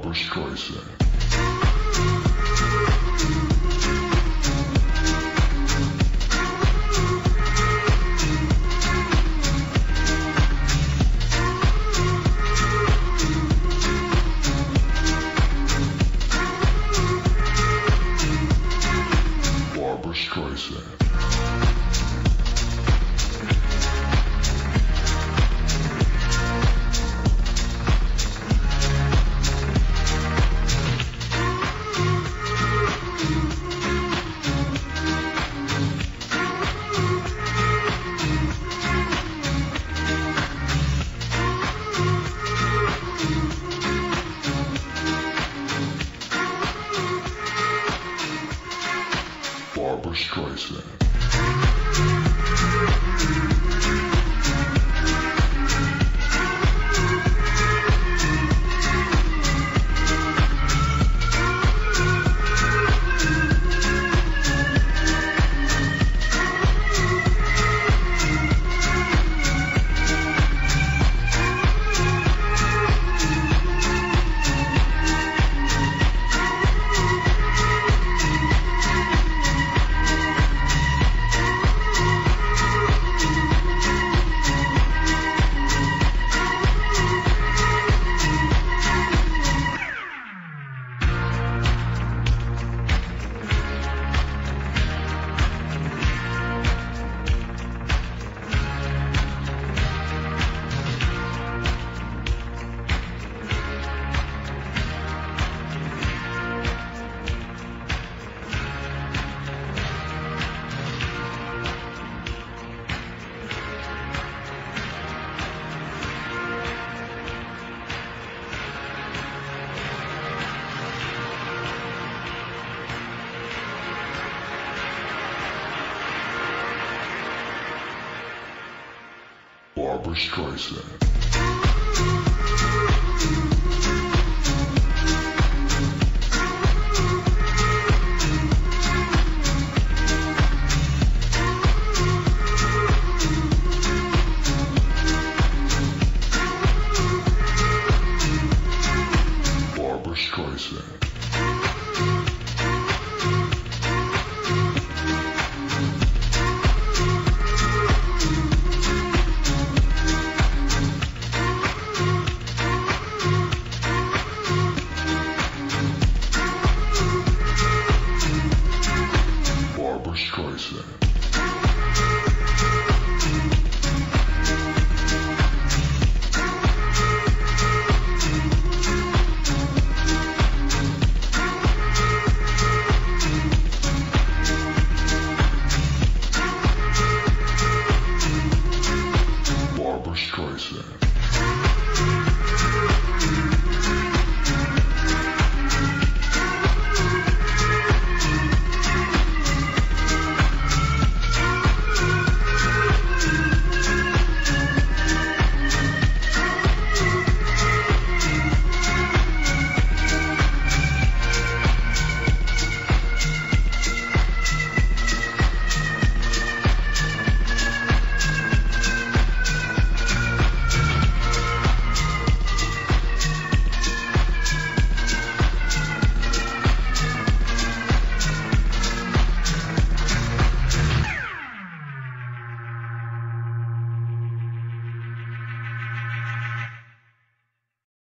Barbara Streisand. Streisand. Slayer. Barbra Streisand. Barbra Streisand. Streisand.